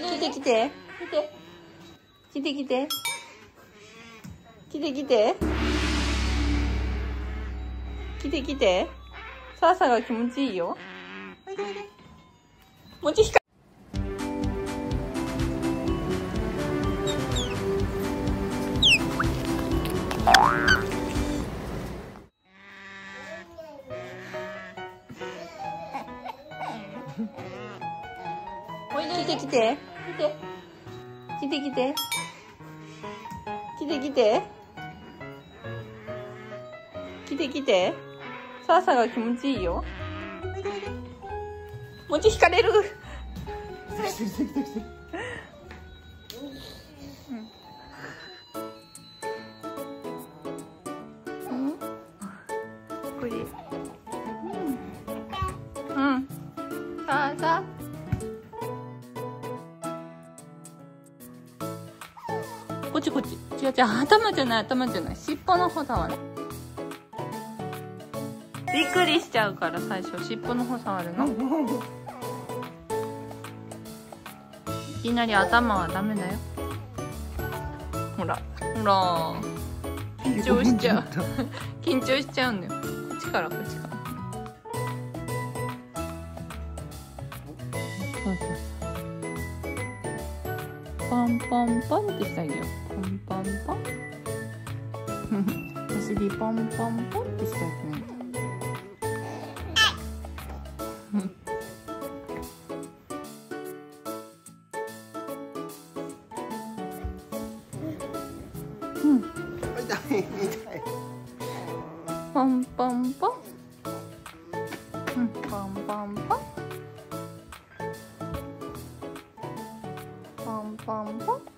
来て来て。来て来て。来て来て。来て来て。さあさが気持ちいいよ。おいでおいで。もちひかおいで来て来て。来て来て。来て来て。来て来て。さあさが気持ちいいよ。おいでおいでもち引かれる。うん。うん。さあさあっちこっち。違う違う。頭じゃない頭じゃない。尻尾の方触る。びっくりしちゃうから最初。尻尾の方触るの。いきなり頭はダメだよ。ほら。ほら。緊張しちゃう。緊張しちゃうんだよ。こっちからこっちから。そうそう。パンパンパンってしたいよ。ポンポンポン。お尻ポンポンポンってしたくないと。うん、ポンポンポン、うん、ポンポンポン。ポンポンポン。